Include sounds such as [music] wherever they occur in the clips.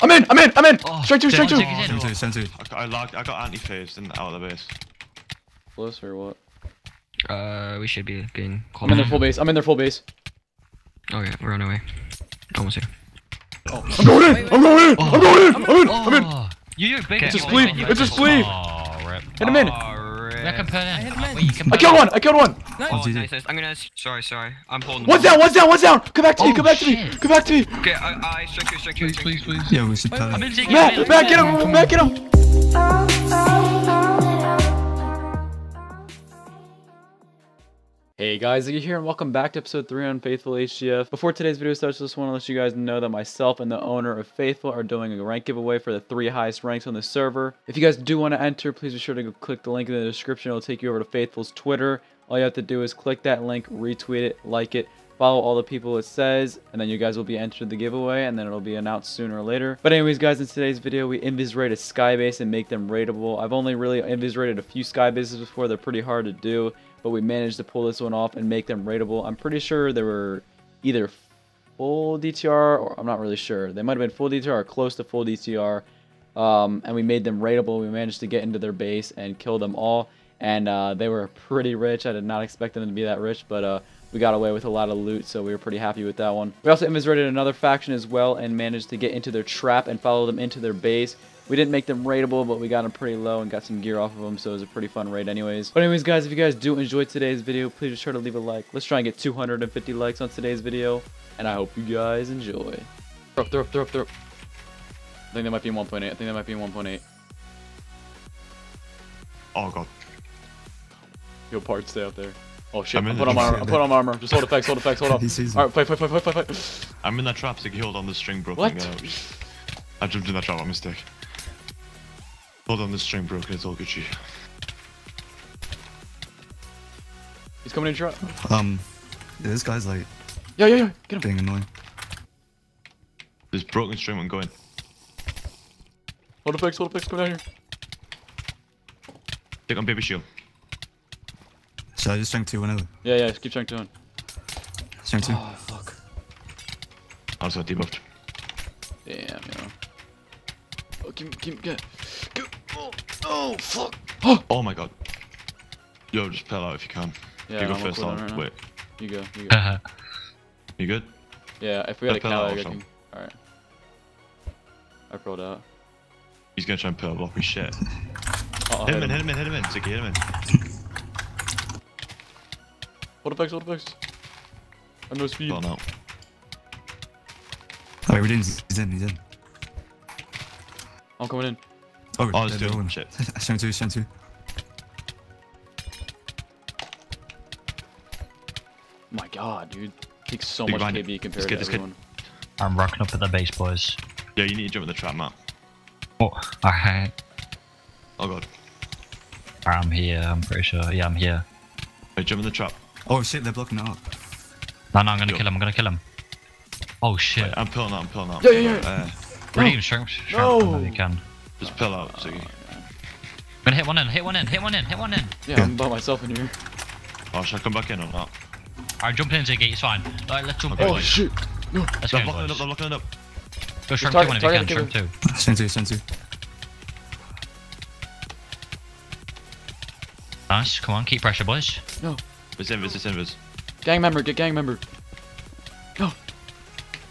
I'm in. I'm in. I'm in. Oh, straight two. Straight two. Zigy's. Send two, send two. I got, I, logged, I got anti-phased and out of the base. Close or what? Uh, we should be getting I'm in their full base. I'm in their full base. Okay, we're on our way. Almost here. Oh. I'm going in. I'm going in. I'm going in. I'm in. I'm in. Oh, you, you're big. It's a you- spleef. you- It's a spleef. Oh, rip. Hit him in. Oh, rip. I can put in. hit him in. wait, you I killed one. I killed one. Nice. Oh, GG. nice, nice. I'm gonna. Sorry, sorry. I'm holding. One's down. One's down. One's down. Come back to me. Oh, Come back to me. Come back to me. Okay, I, I strike two, strike two, Please, please, please. Yeah, we should tell I'm him. in Zigy. Matt, Matt, get him. Matt, get him. Hey guys, Zigy here and welcome back to episode 3 on Faithful HCF. Before today's video starts, I just want to let you guys know that myself and the owner of Faithful are doing a rank giveaway for the three highest ranks on the server. If you guys do want to enter, please be sure to click the link in the description. It'll take you over to Faithful's Twitter. All you have to do is click that link, retweet it, like it, follow all the people it says, and then you guys will be entered the giveaway, and then it'll be announced sooner or later. But anyways, guys, in today's video, we invis raid a skybase and make them raidable. I've only really invis raided a few skybases before. They're pretty hard to do, but we managed to pull this one off and make them raidable. I'm pretty sure they were either full DTR or I'm not really sure. They might have been full DTR or close to full DTR. Um, and we made them raidable. We managed to get into their base and kill them all. And uh, they were pretty rich. I did not expect them to be that rich, but uh, we got away with a lot of loot, so we were pretty happy with that one. We also invis-raided another faction as well and managed to get into their trap and follow them into their base. We didn't make them raidable, but we got them pretty low and got some gear off of them, so it was a pretty fun raid anyways. But anyways, guys, if you guys do enjoy today's video, please be sure to leave a like. Let's try and get 250 likes on today's video, and I hope you guys enjoy. Throw up, throw up, throw up, throw up. I think that might be in 1.8. I think that might be in 1.8. Oh god. Yo, part, stay out there. Oh shit, I'm I in put the on armor. I trap. put on armor. Just hold effects, hold effects, hold [laughs] up. He sees me. Alright, fight, fight, fight, fight, fight, fight. I'm in that trap, so hold on the string broke. What? and get out. I jumped in that trap by mistake. Hold on, the string broke, it's all Gucci. He's coming in trap. Um, yeah, this guy's like Yeah, yeah, yeah. Get him. being annoying. This broken string went going. Hold effects, hold effects, come down here. Take on baby shield. Should I just strength two whenever? Yeah, yeah, just keep trying to him. Strength two. Oh, fuck. I was got debuffed. Damn, yo. Oh, keep, keep, get. Get. Oh, oh, fuck. [gasps] Oh! My god. Yo, just peel out if you can. Yeah, you go I'm first cool on. right. Wait, You go, you go. you good? Yeah, if we had a Put that out I also. can. Alright. I rolled out. He's gonna try and peel block me shit. [laughs] Uh oh, Hit him in, hit him in, hit him in. Zigy, hit him in. Hold effects, hold effects. I have no speed. Oh no. Oh, wait, we're doing. He's in. He's in. I'm coming in. Oh, Oh, it's they're doing shit. Strength two. Strength two. My god, dude. Takes so Big much bind. KB compared Let's to get this kid. I'm rocking up at the base, boys. Yeah, you need to jump in the trap, Matt. Oh, alright. Oh god. I'm here, I'm pretty sure. Yeah, I'm here. Hey, jump in the trap. Oh shit, they're blocking it up. No, no, I'm gonna Yo. kill him, I'm gonna kill him. Oh shit. Wait, I'm peeling out, I'm peeling out. Yeah, yeah, yeah. Uh, Redeem, shrink, shrink No. whenever you can. Just peel out, Zigy. gonna hit one in, hit one in, hit one in, hit one in. Yeah, I'm by myself in here. Oh, should I come back in or not? Alright, jump in, Zigy, it's fine. Alright, let's jump Okay. in, Oh boys. shit. No. Let's go, They're blocking it up, boys. they're blocking it up. Go shrink target- two one if you can, target shrink killer. two. Strength two. Strength two. Nice, come on, keep pressure, boys. No. It's invis, it's invis. Gang member, get gang member. No.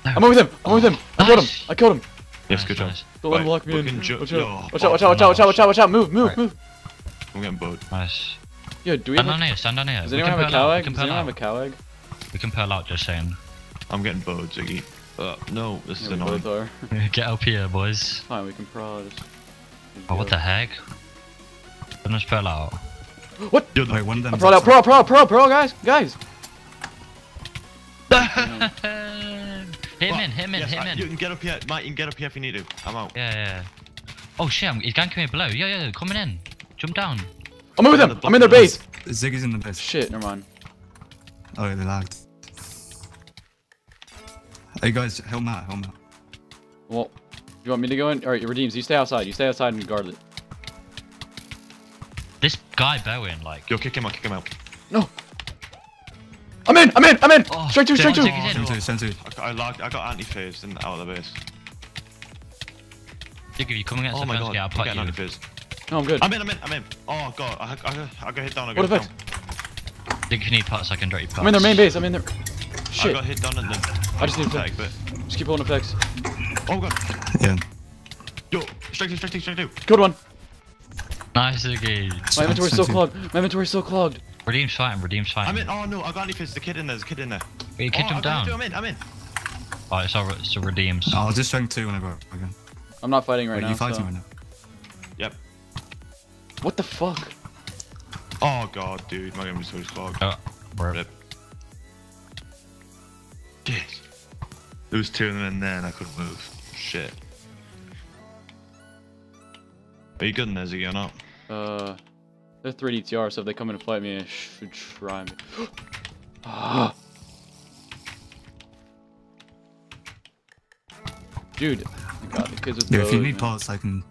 No. I'm with him. I'm with him. I killed him. I killed him. Yes, Nice, good job. nice. Don't let him Right, lock me in. fucking Watch yo, out. Watch out, watch out, watch out, watch out, watch out, watch out. Move, move, Right. move. I'm getting bowed. Nice. Yeah, do we Stand have down a, here, stand down here. Does We anyone can have a cow egg? can Does pearl anyone have a cow egg? We can pearl out, just saying. I'm getting bowed, Zigy. Uh, no, this is Yeah, we annoying. both are. [laughs] Get up here, boys. Fine, we can probably just... Oh, what the heck? Let us pearl out. What? Yo, Wait, one of them. I brought out pro, pro, pro, pro, guys, guys. [laughs] [laughs] hit him in, hit him in, yes, hit him I- in. You can get up here, Mike. You can get up here if you need to. I'm out. Yeah, yeah. Oh shit, I'm, he's ganking me below. Yeah, yeah, coming in. Jump down. I'm with Yeah, them. the I'm in their bottom base. Zigy's in the base. Shit, never mind. Oh, they lagged. Hey guys, help Matt. Help Matt. Well, you want me to go in? All right, redeems. You stay outside. You stay outside and guard it. This guy Bowen, like. Yo, kick him out, kick him out. No. I'm in. I'm in. I'm in. Oh, straight two. Straight two. Zigy's in. Strength two. Strength two. I got, I, got anti-phased and out of the base. Dig, if you come against Oh the my god, gate, I'll I'm put getting you. anti-fizz. No, I'm good. I'm in, I'm in, I'm in. Oh god, I, I, I got hit down, I got What hit effect? down. Dig, if you need pots, I can drop you pots. I'm in their main base. I'm in their. I got hit down and then I just need to- attack, but Just keep holding effects. oh god, Yeah. yo, strike two, strike two, strike two. Good one. Nice, Diggy. My inventory's so clogged. My inventory's so clogged. Redeem's fighting, Redeem's I'm fighting. in. Oh no, I got anti-fizz. The kid in there, there's a kid in there. Wait, you kicked oh, him I got down. too, I'm in, I'm in. Oh, it's all, it's the Redeems. I'll just strength two when I go again. I'm not fighting right Wait, now. you fighting so- right now? Yep. What the fuck? Oh god, dude, my inventory's clogged. Oh, bro. Rip. Yes. There was two of them in there and I couldn't move. Shit. Are you good in there, Zigy, or not? Uh, they're 3 DTR, so if they come in and fight me, I should try me. [gasps] Ah. Dude, God, the kids with Yeah, if you need man. parts, I can.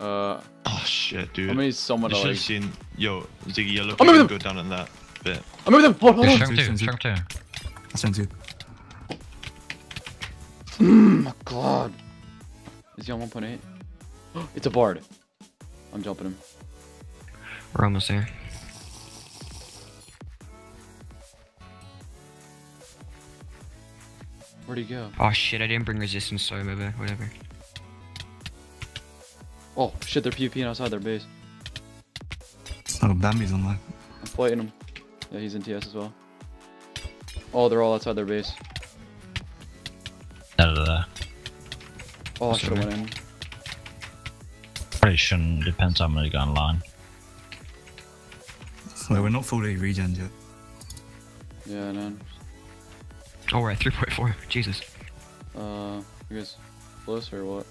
Uh, Oh shit, dude. I'm gonna need someone you to should like. have seen. Yo, Zigy, you're I'm looking moving to go down in that bit. I'm with them. Hold, hold, You're hold. strength two, Two, two. strength two. I sent you. Oh my God. Is he on 1.8? [gasps] It's a bard. I'm jumping him. We're almost there. Where'd he go? Oh shit, I didn't bring resistance, sorry, my bad, whatever. Oh shit, they're PvPing outside their base. Oh, Bambi's online. I'm fighting him. Yeah, he's in TS as well. Oh, they're all outside their base. Da, da, da. Oh, I should have went in. Probably shouldn't, depends how many go online. Wait, we're not fully regen yet. Yeah, man. Oh, we're at 3.4, Jesus. Uh, you guys close or what?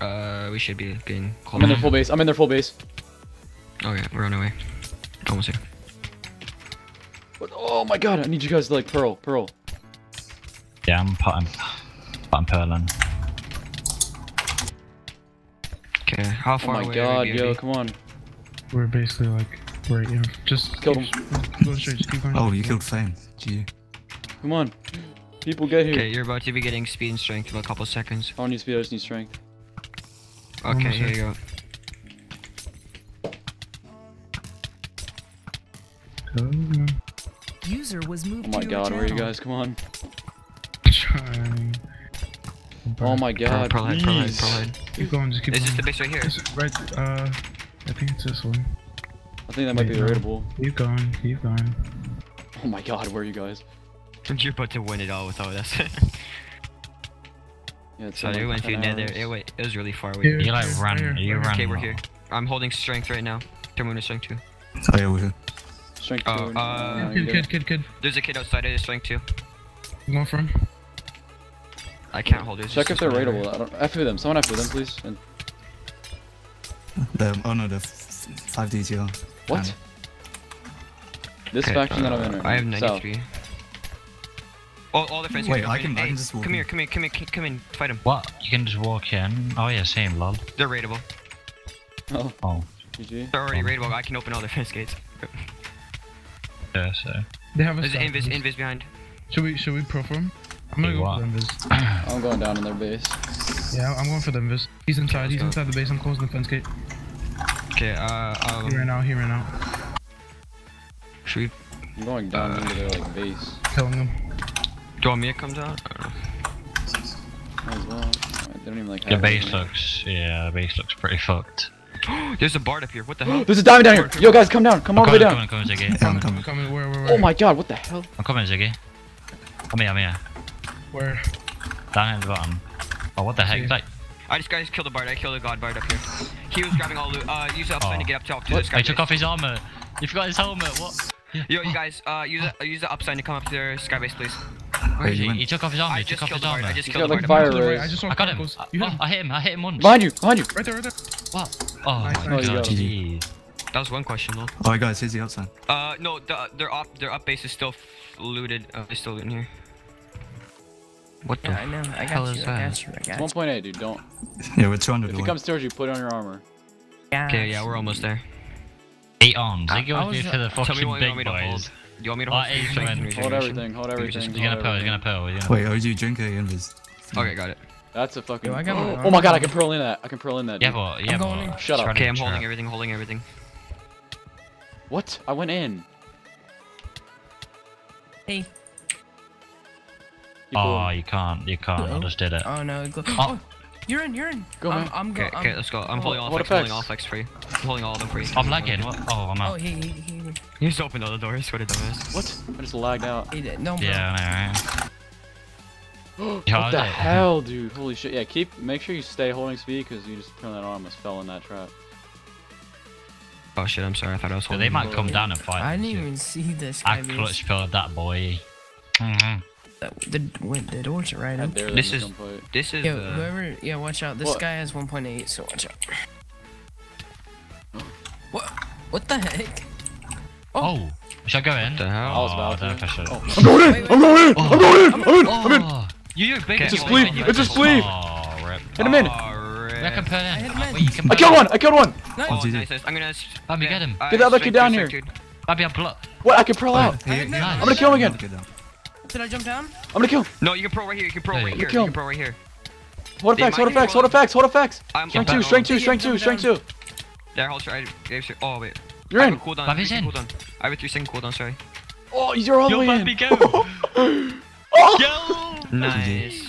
Uh, we should be getting I'm in their full base. I'm in their full base. Oh yeah, we're on our way. Almost here. What? Oh my god, I need you guys to like pearl, pearl. Yeah, I'm potting. Potting Perlin. Okay, how Oh my away god, are we, yo, BRB? come on. We're basically like right here. Just Killed keep, keep going straight. Just keep going. Oh, you killed Fame. Gee. Come on. People get here. Okay, you're about to be getting speed and strength in a couple seconds. I don't need speed, I just need strength. Okay, Almost here you go. Oh, User was moved Oh my god, where are you guys? Come on. [laughs] trying. Oh my god, Pearl head, pearl head, please. pearl head. Keep going. Just keep Is going. this the base right here? It's right. Uh, I think it's this one. I think that might be Wait, no. raidable. Keep going. Keep going. Oh my god, where are you guys? You're about to win it all without us. [laughs] Yeah, it's so been, it like went through 10 nether. It, wait, it was really far away. Here, You like here, ran, here, you right ran. Okay, we're here. I'm holding strength right now. Terminal strength two. Oh, yeah, we're here. Strength Oh, uh, Kid, kid, kid, kid. There's a kid outside of the strength two. I'm going for him. I can't hold it. Check if they're raidable. I don't. F with them. Someone F with them, please. And The, oh no, the 5 DTR. what? This Okay, faction that I'm in uh, right I have now. South. 93. All, all the friends Wait. I come can- in. I can just walk come here, come here, come here, come in, fight him. What? You can just walk in? Oh yeah, same, lol. They're raidable. Oh, Oh, GG. They're already Oh. raidable. I can open all their fence gates. yeah, so. They have a. There's stack. invis, invis behind. Should we? Should we pro for him? I'm gonna go what? for the invis. I'm going down in their base. Yeah, I'm going for the invis. He's inside. He's inside the base. I'm closing the fence gate. Okay, uh, um, He ran out. He ran out. should we, I'm going down Uh, into their like base. Killing him. do you want me to come down? I. Might as well. They don't even like. The base looks, yeah, the base looks pretty fucked. [gasps] There's a bard up here. What the hell? There's a diamond down here. Yo, guys, come down. Come all I'm the way coming, I'm down. coming, Zigy. Yeah, I'm I'm coming. coming. Where? Where? Where? Oh my god, what the hell? I'm coming, Zigy. I'm here, I'm here. Where? Down at the bottom. Oh, what the heck? See. Like, I just guys killed a bard. I killed a god bard up here. He was grabbing all loot. Uh, use the upside Oh. to get up top to What? this guy. I took off his armor. You forgot his helmet. What? Yo, you guys, uh, use the, uh, use the upside to come up to their skybase, please. Where is he? He took off his armor. I He took off his armor. I just He's killed got the like fire To the right. I just saw I got him. Chronicles. I, You hit oh, him. I hit him. I hit him once. Behind you, behind you. Right there, right there. What? Oh Nice, my nice. Oh, god, jeez. That was one question, though. Alright, guys, here's the outside. Uh, no, the, their up, their up base is still f- looted. Uh, they're still in here. What the I know. I hell got is you. I that? got you. I got you. 1.8, dude. Don't. Yeah, we're 200 If he comes towards you, put on your armor. Okay, yeah, we're almost there. Eight arms. I- Zigy I wants was- you for the uh, Tell me fucking what you want me big to hold. Do you want me to Oh, hold? eight, strength man. Hold everything, hold everything. He's gonna pearl. He's gonna pearl. Oh, he's gonna. Wait, OG, drink a invis. Okay, got it. That's a fucking. Yo, I got one. oh, oh my god, I can pearl in that. I can pearl in that. Yeah, but yeah, going but. Shut up. Okay, I'm holding everything, holding everything. What? I went in. Hey. You Oh, you can't. You can't. I Uh-oh. just did it. Oh no. Go- Oh. oh. you're in. You're in. Go, I'm. I'm Okay, go- okay, let's go. I'm Oh, holding all what flex, holding all effects? flex for you. I'm holding all of them for you. I'm lagging. What? Oh, I'm out. Oh, out. he he he. You just opened all the doors. What a dumbass. What? I just lagged out. he did. No, bro. Yeah, I right? [gasps] what the hell, dude? Holy shit! Yeah, keep. Make sure you stay holding speed because you just turned that on. Almost fell in that trap. Oh shit, I'm sorry. I thought I was So holding. they might Bro. come down and fight. I didn't even see this I clutch pilled that boy. Mhm. The, wait, the doors are right up. dare This is- come. This is. Yo, uh, whoever, yeah, watch out. This What? guy has 1.8, so watch out. what? What the heck? Oh, should I go in? the hell? I was Oh, about I don't I to. should. Oh, I'm going in. Wait, wait. I'm going in. Oh. I'm going in. I'm in. I'm in. Oh, you, you're big. It's just you- sleep, you- it's just sleep. Oh, rip. Hit him in. Oh, I can put I in. him in. Wait, you can I killed in. one. I killed one. Nice. Oh, GG. nice, nice. I'm gonna. Let me get him. uh, Get the other kid down here. straight two. Maybe I'll pull up. What? I can pearl out. I hit nice. him. I'm gonna kill him again. Get. Did I jump down? I'm gonna kill. him. No, you can pro right here. You can pro Yeah, right you here. You kill can pro right here. Hold They effects. Hold might be effects. Hold rolling- effects. Hold effects. Strength two. Strength two. Strength two. Strength two. There, hold. I, I, oh wait. You're in. a cooldown. I have a in. cooldown. I have a three second cooldown. Sorry. Oh, you're all the way in. go. [laughs] oh, Yo! Nice.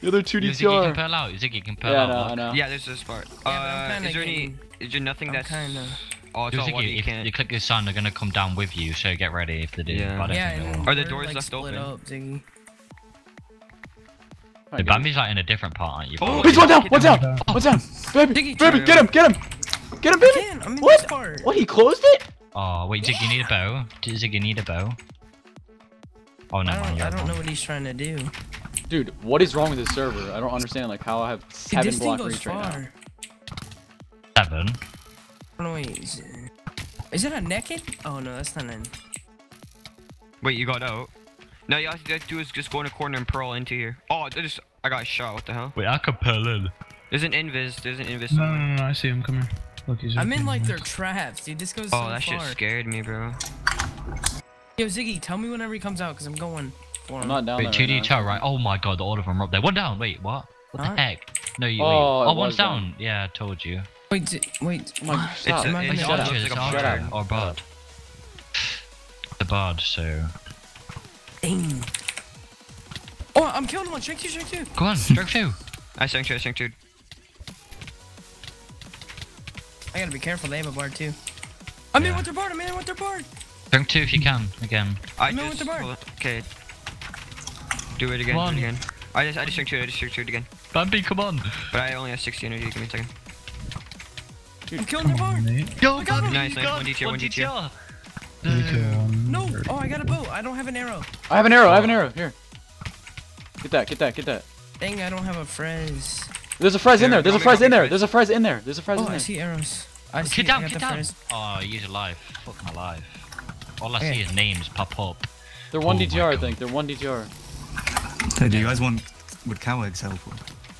the other two You think you can pearl out? You think can pearl Yeah, out? know. look? I know. Yeah, there's this part. but I'm Uh, is there any? Is there nothing I'm that's? kinda- Oh, it's You all think you, You if can't. you click this sign, they're gonna come down with you. So get ready if they do. Yeah. But I don't Yeah, think they. Are the doors like, left split open? up, Zigy. The Bambi's like in a different part, aren't you? Oh, He's one down. One down. down. Oh. One down. Baby. Diggy, Baby. try. Get him. Get him. Get him, baby. Again, I'm in What? this part. What? He closed it? Oh wait, Zig, you need a bow. Does Zig, you need a bow? Oh no, I don't, I don't know what he's trying to do. Dude, what is wrong with this server? I don't understand. Like how I have Dude, seven this thing block goes reach right now. far. Seven. No, wait. Is, is it a naked? Oh no, that's not an. Wait, you got out? No, you all you have to do is just go in a corner and pearl into here. Oh, I just I got shot. What the hell? Wait, I could pearl in. There's an invis. There's an invis. No, no, no, no, I see him. Come here. Look, he's. I'm in like there. their traps, dude. This goes Oh, so that shit far. scared me, bro. Yo, Zigy, tell me whenever he comes out, cause I'm going for him. I'm not down Wait, there. two right now. detail, right? Oh my god, all of them are up there. One down. Wait, what? What Huh? the heck? No, you. Oh, wait. it Oh, was one's down. down. Yeah, I told you. Wait, Z- wait. Oh my, It's stop. a- Am it's It's gonna- a- archer, it's Shut archer up. or bard. The bard, so Dang. Oh, I'm killing one. Strike two, strike two. go on, stroke two. I sank two. I sank two. I gotta be careful. They have a bard too. I'm in Yeah. with their bar. I'm in with their bar. Stroke two if you can. Again. I No, with just the bar. hold on. okay. Do it again. Come Do it again. I just I just sank two. I just sank two again. Bambi, come on. But I only have 60 energy. Give me a second. I'm killing their Come bar. on, Nate. Yo, got him. Nice, nice. One DTR, one DTR. DTR. Uh, no. Oh, I got a bow. I don't have an arrow. I have an arrow. I have an arrow. Here. Get that. Get that. Get that. Dang, I don't have a Frez. There's a Frez in there. There's a Here, Frez in there. There's a Frez in there. There's a Frez Oh, in I there. see arrows. I see. Get down, I get down. Frez. Oh, he's alive. Fucking alive. All I Okay. see is names pop up. They're one Oh my DTR, I think. They're one DTR. Hey, do you guys want would cow eggs help?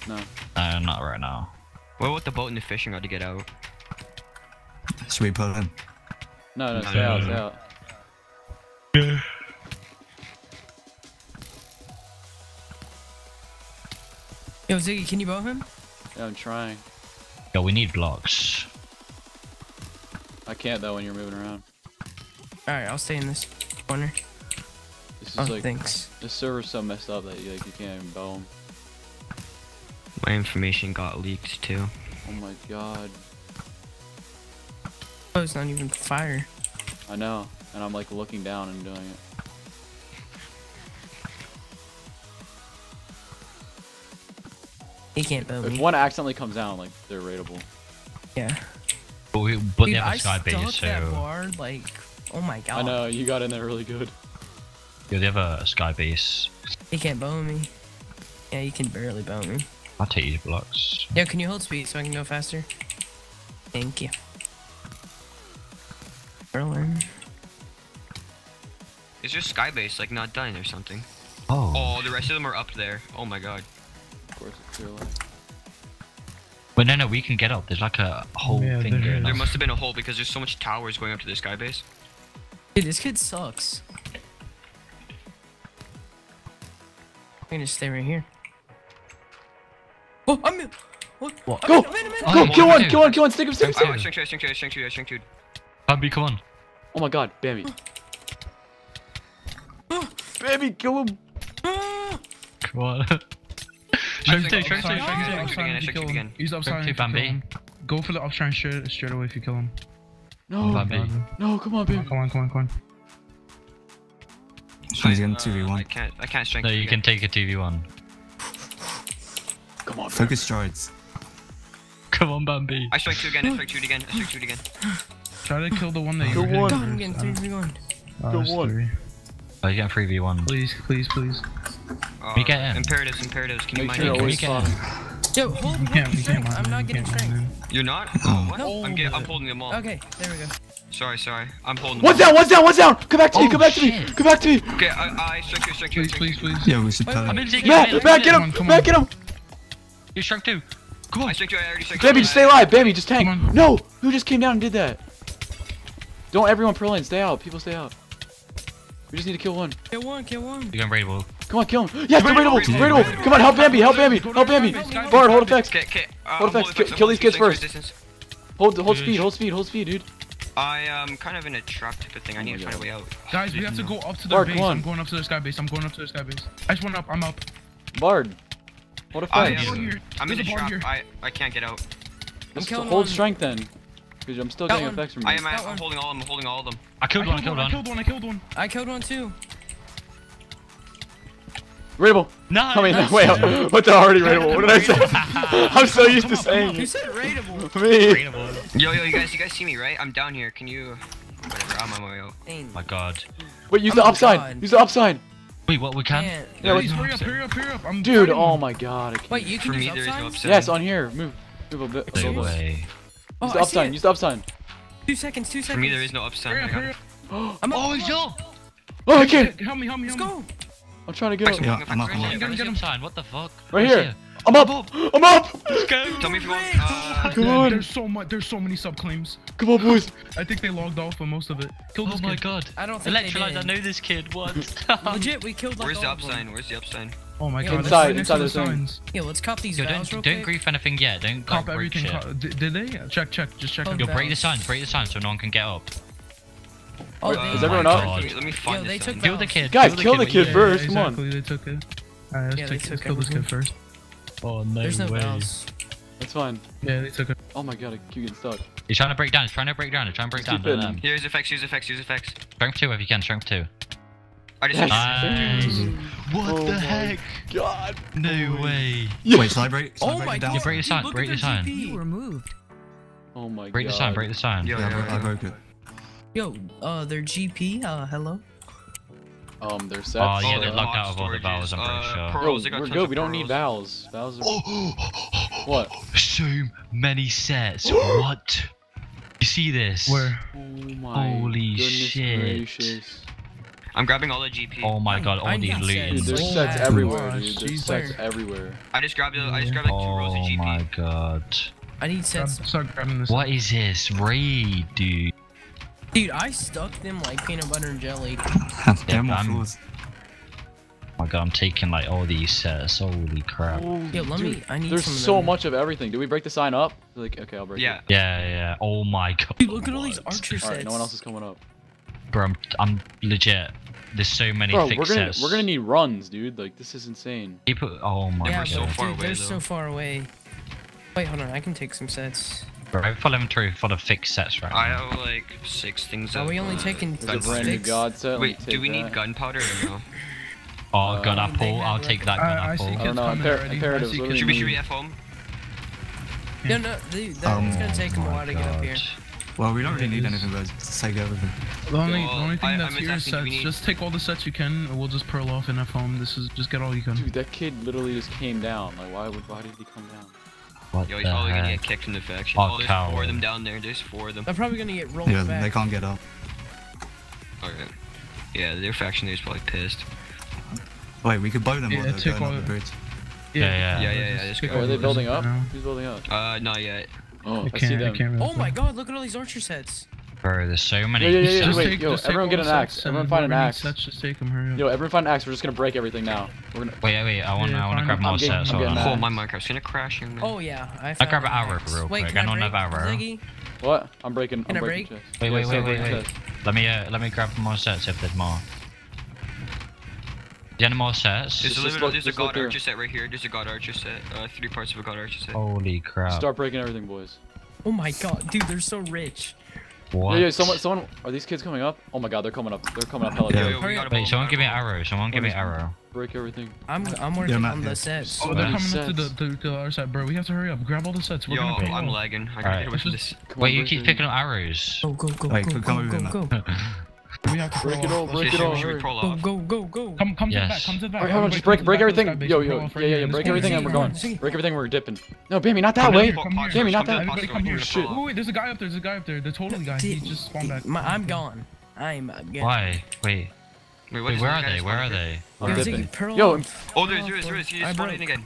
No. No, not right now. What with the boat and the fishing rod to get out? Should we put in? No, no, No, stay out, stay no. out. Yo, Zigy, can you bow him? Yeah, I'm trying. Yo, we need blocks. I can't though when you're moving around. All right, I'll stay in this corner. This is Oh, like thanks. the server's so messed up that you like you can't even bow 'em. My information got leaked too. Oh my god. Oh, it's not even fire. I know. And I'm like looking down and doing it. He can't bow If me. one accidentally comes down, like they're raidable. Yeah. But, we, but Dude, they have I a sky base, stuck that so bar like, oh my god. I know you got in there really good. yeah, they have a sky base. He can't bow me. Yeah, you can barely bow me. I'll take these blocks. Yo, can you hold speed so I can go faster? Thank you. Is your skybase like not done or something? Oh. Oh, the rest of them are up there. Oh my god. Of course, it's clear light. But no, no, we can get up. There's like a whole Yeah, thing there. There must have been a hole because there's so much towers going up to this skybase. Dude, this kid sucks. I'm gonna stay right here. Oh, I'm in. What? What? I'm Go! in, I'm in, I'm in. Oh, Go, what kill do I one, do? kill one, kill one, stick him, stick him, stick Oh, him. strength two, strength two, strength two, strength two. Bambi, come on. Oh my god, Bambi. Oh. Bambi, kill him. Come on. Strength two, strength two, Upside, use two. Strength upside again, if you strength kill him. again. Use upside Strength if two, you kill Bambi. Go for the upside straight, straight away if you kill him. No, Bambi. no, come on, Come on, Bambi. come on, come on, come on. He's getting Uh, 2v1. I can't, I can't strength No, you can take a 2v1. Come on, Focus strides. Come on, Bambi. I strike two again, I strike two again, I strike two again. Try to kill the one that you're one. God, I'm getting three v one. Oh, one. Three. Oh, you get a 3v1. Please, please, please. Uh, We get in. Imperatives, imperatives, can you mind sure me? it Can we get spawning. Yo, hold You hold can't, you strength. can't. I'm not getting can't, strength. You're not? Oh, what? No. I'm, get, I'm holding them all. Okay, there we go. Sorry, sorry. I'm holding them One's all. down, one's down, one's down. Come back to me, Oh, come back to me, come back to me. Okay, I, I strength two, strength two, Please, strength please, two. please. Yeah, we should tell him. in taking Matt, it. Matt, get Come him, on, come Matt, get him. You strength two. Come on. I on. strength two, I already strength Bambi, two. just stay alive. baby, just tank. Come. No, who just came down and did that? Don't everyone pearl in. Stay out. People stay out. We just need to kill one. Kill one, kill one. You're going raidable. Come on, kill him. Yes, the Raidable, raidable, raidable, raidable. Come on, help Bambi, help Bambi, help Bambi. Bard, hold effects. Okay, okay. Uh, Hold I'm effects, kill- kill these kids first. distance. Hold, hold speed, hold speed, hold speed, dude. I am kind of in a trap type of thing. I need to find a way out. Guys, we have to go up to the Bard, base. I'm going up to the sky base. I'm going up to the sky base. I just went up. I'm up. Bard, hold I effects. am. I'm in There's a a trap. here. I I can't get out. Just killing hold one. strength then. Because I'm still Got getting one. effects from I you. am. Got I'm holding all of them. I'm holding all of them. I killed I one, I killed killed one. I killed one. I killed one. I killed one too. Raidable. No, I mean, that's- [laughs] wait, what's already raidable? What did I say? [laughs] I'm so used to saying You it. said raidable. [laughs] Me. Raidable. Yo, yo, you guys, you guys see me, right? I'm down here. Can you? Whatever. I'm on my way out. Dang. my god. Wait, use Oh the my up sign. God. Use the up sign. Wait, what, we can? Man. Yeah, Please let's- hurry up, hurry up, hurry up. I'm Dude, fighting oh my god. I can't. Wait, you can For me, use there is no upsides? upside. Yes, on here. Move. Move a bit. a No little way. Oh, Use the up sign. it. Use the up sign. Two seconds, two seconds. For me, there is no Hurry upside. up, I hurry got up. I'm up. Oh, he's up! Oh, I can't. Help me, help me, Let's help go. I'm trying to get up. Yeah, I'm up, I'm Where's up. Get him, get him. sign? What the fuck? Right here. I'm up. I'm up. Let's go. Tell me if you want. Uh, Come on. There's so much. There's so many subclaims. Come on, boys. I think they logged off for most of it. Kill Oh this my kid. god. I don't think they Electrolyte, I know this kid. What? [laughs] Legit, we killed like where's the all of them. upside? Where's the upside? Oh my Yeah, god. inside- right inside the signs. Yeah, let's cop these Yo, don't, real don't quick. grief anything yet. Don't Cop like, break everything. shit. Co- did, did they? Check, check. Just check. Fuck them. Yo, break the signs, break the signs so no one can get up. Oh, Wait, is everyone my up? God. Let me find Yo, they this took. Kill the kid. Guys, kill the kid first. come on. exactly, They took it. Alright, let's, Yeah, they take, took let's kill this kid first. Oh no There's no way. valves. That's fine. Yeah, they took it. Oh my god, I keep getting stuck. He's trying to break down. He's trying to break down. He's trying to break down. keep Don't hitting let him. Here's effects. Here's effects. Here's effects. Strength two if you can. Strength two. I just. Yes. Nice. What Oh the my heck? God. No way. Wait, shall I break? Shall I Oh break my it down? Yeah, break the sign. look Break at the their sign. GP. removed. Oh my Break god. the sign. Break the sign. Yo, Yeah, I yo, broke- I broke it. Yo, uh, their GP, uh, hello? Um, they're set. Oh, yeah, so- they're locked out of all the Storages, valves, I'm pretty uh, sure. Bro, Pearls, they we're good. We don't need vowels. valves. Valves are. Oh, [laughs] What? so many sets. [gasps] what? You see this? Where? Oh my Holy goodness shit. gracious. I'm grabbing all the GP. Oh my god, all I these need Dude, sets. there's. Oh sets my everywhere, gosh, dude. There's Jesus. sets everywhere. I just grabbed. A, I just grabbed like two rolls of GP. Oh GP. my god. I need Grab, sets. start grabbing this. What is this? Raid, dude. Dude, I stuck them like peanut butter and jelly. They're I'm- Oh my god, I'm taking like all these sets. Holy crap. Oh, Yo, let dude, me- I need There's some of so them. much of everything. Do we break the sign up? Like, okay, I'll break Yeah. it. Yeah, yeah. Oh my god. Dude, look at all these What? archer sets. right, no one else is coming up. Bro, I'm, I'm legit. There's so many Bro, thick we're gonna sets. we're gonna need runs, dude. Like, this is insane. People, oh my Yeah, we're god. so but far dude, away, they're though. so far away. Wait, hold on, I can take some sets. Bro, full inventory full of thick sets right now. I have like six things. Are we only uh, taking There's a guns. brand new god set. Wait, do take we need gunpowder or no? [laughs] Oh, Uh, gun apple. I'll take that gun I, I see apple. don't know, coming impar- already. I see what do kids you Should we should we F home? No, no, dude, that, it's gonna take them a Oh while to get up here. God. Well, we don't really need anything, guys. Just take everything. The only, the only thing I- that's I'm here is asking, do we sets. need- Just take all the sets you can, and we'll just pearl off in F home. This is just get all you can. Dude, that kid literally just came down. Like, why would why did he come down? What Yo, the he's probably gonna get kicked from the faction. Oh, Oh, there's coward. four of them down there. There's four of them. They're probably gonna get rolled Yeah, back. they can't get up. Alright. Yeah, their faction leader's probably pissed. Wait, we could bow them Yeah, while they're going up the the- bridge. Yeah, yeah. Yeah, yeah, yeah, just just kick go. All are they the building business up? for now. Who's building up? Uh, not yet. Oh, I I, can't, see I them. can't really Oh my god, look at all these archer sets. Bro, there's so many. Yeah, yeah, yeah, Just wait, take- yo, just everyone get an axe. Everyone find an whoever needs axe. Sets, just take them. Hurry up. Yo, everyone find an axe. We're just gonna break everything now. We're gonna. Wait, wait, I want, Yeah, I want to grab I'm more sets. I'm Hold getting on. that. Oh, my Minecraft's gonna crash. young man. Oh yeah, I I found grab an an arrow axe. real Wait, quick. can I don't break have arrow. Zigy? What? I'm breaking. Can I'm I breaking break? chests. Wait, Yeah, wait, start wait, breaking wait, chests. Let me, uh, let me grab more sets if there's more. Do you have any sets? There's a, Just little, look- there's a god archer set right here. There's a god archer set. Uh, three parts of a god archer set. Holy crap. Start breaking everything, boys. Oh my god, dude, they're so rich. What? Yeah, yeah. Someone, someone. Are these kids coming up? Oh my god, they're coming up. They're coming up hella Yo, good. yo, we gotta blow Wait, them someone out, give me an arrow. Someone give me an arrow. Break everything. I'm I'm working Matt, on the sets. Oh, they're Many coming up to the, to, to the other side, bro. We have to hurry up. Grab all the sets. We're Yo, gonna pay I'm off. lagging. I gotta Alright. get away from this. Wait, on, you keep picking up arrows. Go go go Wait, go come go over go go [laughs] [laughs] We have to Break it all, break it all. we- should we hurry. pull go off? go go go. Come, come to the Yes. back. Come to the back. Alright, hold on, Everybody just break, come break to the back. everything. This Yo, guy's yo, base. Throw yeah, off yeah, right yeah. here. Break This everything and we're going. Zigy. Break everything. We're dipping. No, Bammy, not that Come way. here, come here. Jamie, not that Everybody come here. shit. Wait, wait, there's a guy up there. There's a guy up there. The totally guy. He Dude, just spawned back. my- I'm gone. I'm again. Why? Wait. Wait, what Wait, is where this are guy they? just Where are spawned here? they? I'm Yo, dipping. Zigy, pearl Yo, off. Oh, Pearl there's, off, there is, bro. there is. He I just spawned broke. in again.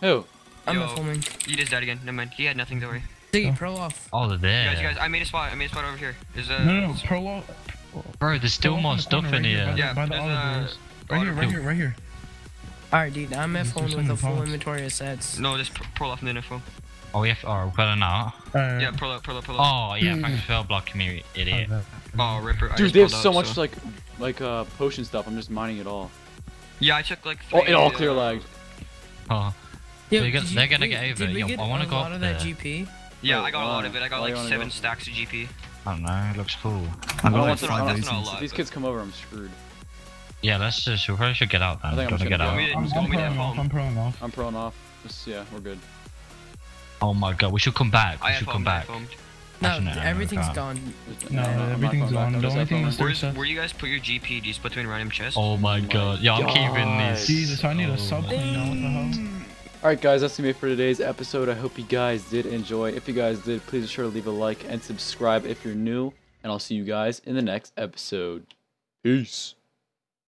Who? I'm Yo. not filming. He just died again. Never mind. He had nothing, don't worry. Zigy, pearl off. Oh, they're there. Guys, guys, I made a spot. I made a spot over here. There's a. No, no, no. Pearl off. Bro, there's still more the stuff in right here. By the, Yeah, by the olive a- Right here, right here, right here. Alright, dude, I'm at There's phone with a full inventory of sets. No, just pull off the info. Oh, we have. Oh, we've got an out. Uh, Yeah, pull up, pull up, pull up. Oh, yeah. Thanks for blocking me, idiot. Oh, Ripper. Dude, just they have so up, much like, like uh, potion stuff. I'm just mining it all. Yeah, I took like. Oh, Three, it all uh, clear lagged. Oh, Yo, They get- did you- they're gonna wait, get over did it. we Yo, get I wanna a go lot of that there. GP? Yeah, Oh, I got a lot of it. I got like seven go? stacks of GP. I don't know. It looks cool. I've I got like want to- five that's not a If these kids come over, I'm screwed. Yeah, let's just. We probably should get out then. I think I'm Gotta just get out. go. We I'm, Just I'm go meet off. I'm pulling off. I'm prone off. Just, yeah, we're good. Oh my god, we should come back. We I should come back. No, Actually, no, no, everything's can't. gone. There's- No, everything's not everything's going back. gone. I'm The just only at thing phone. that's Where's where you guys put your GP? Do you just put them in random chests? Oh my my god. Yeah, I'm keeping these. Jesus, I need Oh a sub oh. my- clean now. What the hell? Alright guys, that's gonna be it for today's episode. I hope you guys did enjoy. If you guys did, please be sure to leave a like and subscribe if you're new. And I'll see you guys in the next episode. Peace.